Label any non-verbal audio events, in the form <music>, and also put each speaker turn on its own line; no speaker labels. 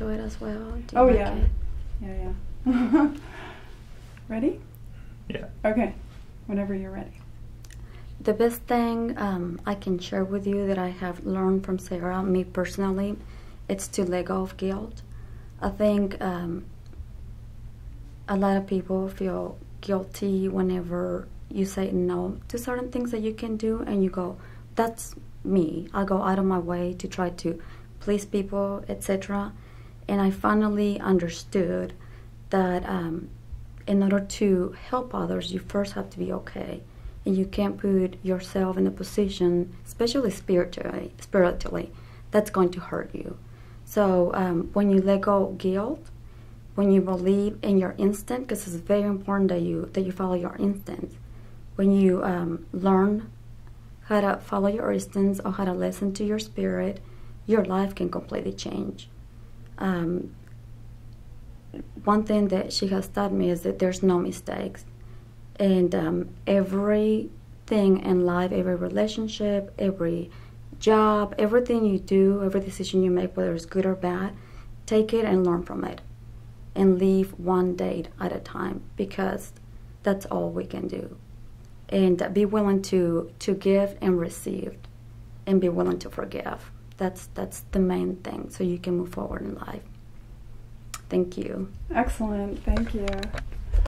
into it as well? Do you
Oh
like
yeah,
it?
yeah, yeah. <laughs> ready?
Yeah.
Okay. Whenever you're ready.
The best thing um, I can share with you that I have learned from Sara, me personally, it's to let go of guilt. I think um, a lot of people feel guilty whenever you say no to certain things that you can do, and you go, "That's me." I go out of my way to try to please people, etc. And I finally understood that um, in order to help others, you first have to be okay and you can't put yourself in a position, especially spiritually, spiritually, that's going to hurt you. So um, when you let go of guilt, when you believe in your instinct, because it's very important that you that you follow your instinct. When you um, learn how to follow your instincts or how to listen to your spirit, your life can completely change. Um, one thing that she has taught me is that there's no mistakes and um, everything in life, every relationship, every job, everything you do, every decision you make, whether it's good or bad, take it and learn from it, and leave one date at a time because that's all we can do. And be willing to to give and receive, and be willing to forgive. That's that's the main thing, so you can move forward in life. Thank you.
Excellent. Thank you.